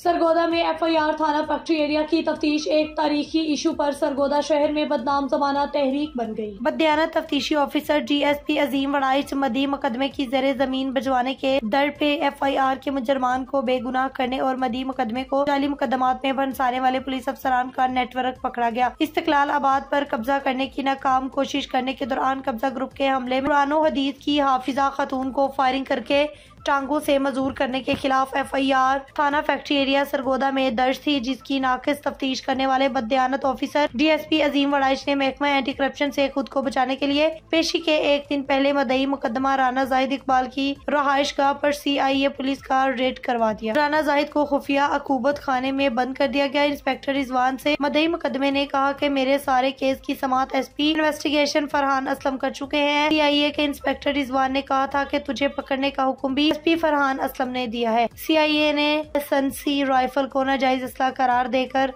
में एफआईआर थाना factory area की तफ्तीश एक तारीखी इशू पर सरगोदा शहर में बदनाम जमाना तहरीक बन गई। बदियाना तफ्तीशी ऑफिसर डीएसपी अजीम वड़ाइच मदी मुकदमे की जर ज़मीन भिजवाने के दर पे एफआईआर के मुजरमान को बेगुनाह करने और मदी मुकदमे को जाली मुकदमात में भंसाने वाले पुलिस अफसरान का नेटवर्क पकड़ा गया। इस्तकलाल आबाद पर कब्जा करने की नाकाम कोशिश करने के दौरान कब्जा ग्रुप के हमले में कुरानो हदीद की हाफिजा खातून को फायरिंग करके टांगों से मजदूर करने के खिलाफ एफ़ आई आर थाना फैक्ट्री एरिया सरगोदा में दर्ज थी, जिसकी नाकिस तफ्तीश करने वाले बदयानत ऑफिसर डीएसपी अजीम वड़ाइश ने महकमा एंटी करप्शन से खुद को बचाने के लिए पेशी के एक दिन पहले मदई मुकदमा राना जाहिद इकबाल की रहायश गाह पर ए पुलिस का रेड करवा दिया। राना जाहिद को खुफिया अकूबत खाने में बंद कर दिया गया। इंस्पेक्टर रिजवान से मदई मुकदमे ने कहा की मेरे सारे केस की समात S P investigation Farhan Aslam कर चुके हैं। सी आई ए के इंस्पेक्टर रिजवान ने कहा था की तुझे पकड़ने का हुक्म भी एसपी फरहान असलम ने दिया है। सीआईए ने सनसी राइफल को नाजायज असला करार देकर